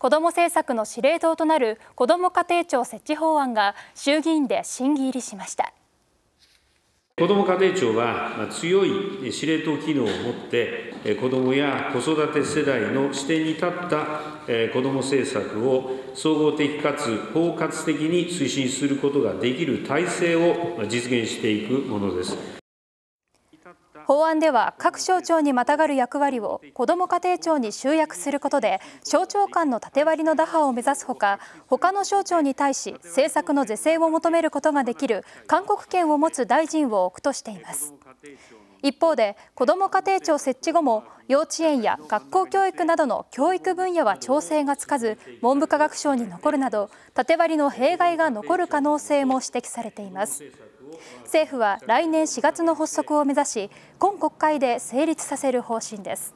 子ども政策の司令塔となる子ども家庭庁設置法案が衆議院で審議入りしました子ども家庭庁は強い司令塔機能を持って子どもや子育て世代の視点に立った子ども政策を総合的かつ包括的に推進することができる体制を実現していくものです。法案では各省庁にまたがる役割を子ども家庭庁に集約することで省庁間の縦割りの打破を目指すほか他の省庁に対し政策の是正を求めることができる勧告権を持つ大臣を置くとしています。一方で子ども家庭庁設置後も幼稚園や学校教育などの教育分野は調整がつかず文部科学省に残るなど縦割りの弊害が残る可能性も指摘されています。政府は来年4月の発足を目指し今国会で成立させる方針です。